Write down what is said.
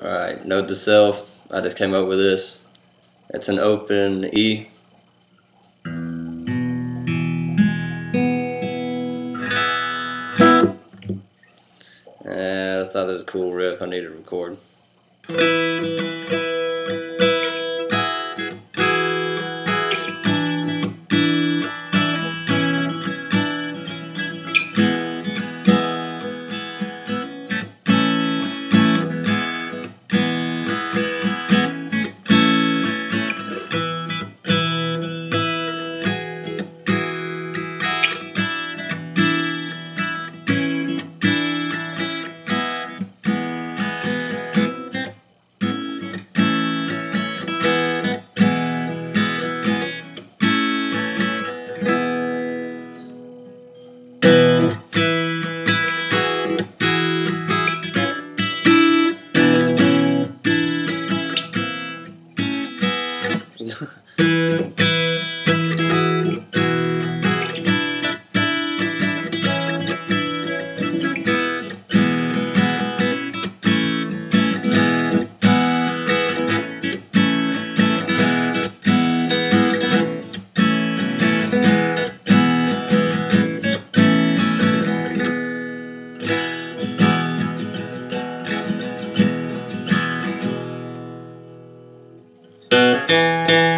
Alright, note to self. I just came up with this. It's an open E. Uh, I thought that was a cool riff I need to record. 呵。Música